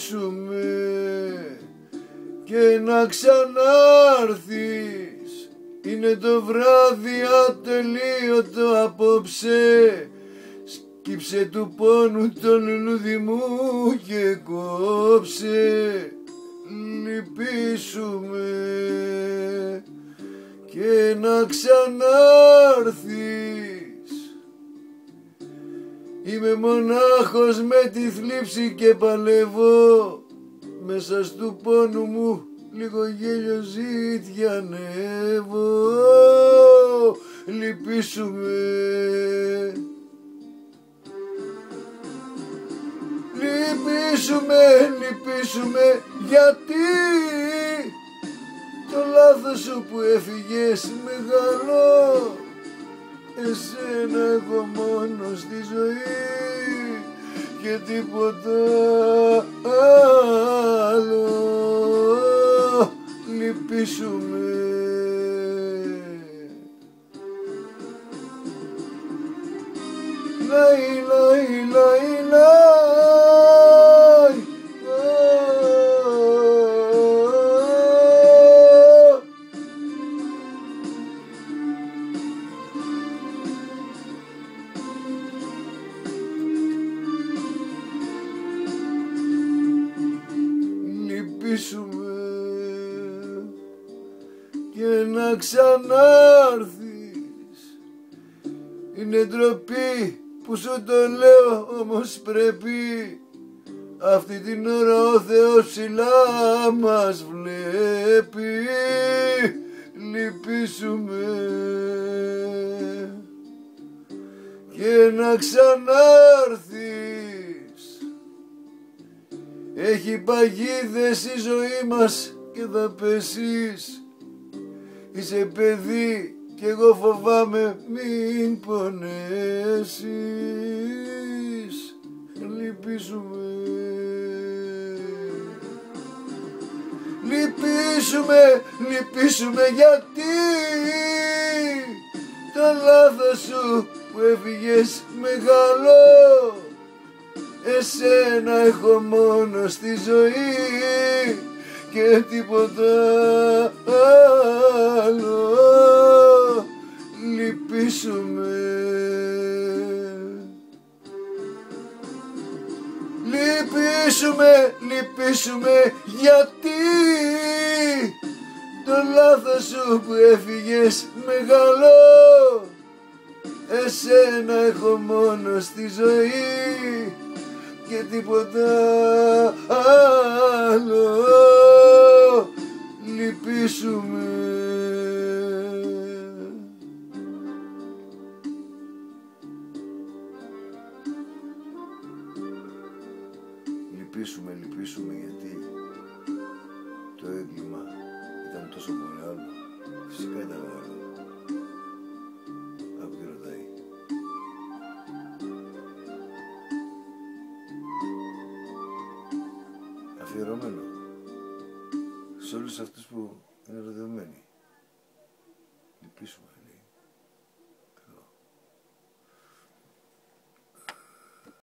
λυπήσουμε και να ξανάρθεις. Είναι το βράδυ ατελείωτο απόψε. Σκύψε του πόνου τον λουλούδι μου και κόψε. Λυπήσουμε και να ξανάρθεις Είμαι μονάχος με τη θλίψη και παλεύω. Μέσα στου πόνου μου λίγο γέλιο ζήτιανεύω Λυπήσουμε Λυπήσουμε, λυπήσουμε γιατί το λάθος σου που έφυγες μεγάλο Εσένα έχω μόνο στη ζωή και τίποτα άλλο. Λυπήσουμε Λαϊ, λαϊ, λαϊ, λαϊ Λυπήσουμε και να ξανάρθεις. Είναι ντροπή που σου το λέω όμως πρέπει αυτή την ώρα ο Θεός ψηλά μας βλέπει. Λυπήσουμε και να ξανάρθεις έχει παγίδες η ζωή μας και θα πέσεις είσαι παιδί κι εγώ φοβάμαι μην πονέσεις. Λυπήσουμε. Λυπήσουμε, λυπήσουμε γιατί Το λάθος σου που έφυγες μεγάλο Εσένα έχω μόνο στη ζωή και τίποτα άλλο. Λυπήσουμε Λυπήσουμε, λυπήσουμε γιατί το λάθος σου που έφυγες μεγάλο. Εσένα έχω μόνο στη ζωή και τίποτα άλλο λυπήσουμε Λυπήσουμε, λυπήσουμε γιατί το έγκλημα ήταν τόσο μεγάλο. Φυσικά ήταν Αφιερωμένο σε όλους αυτούς που είναι ερωτευμένοι. Λυπήσουμε.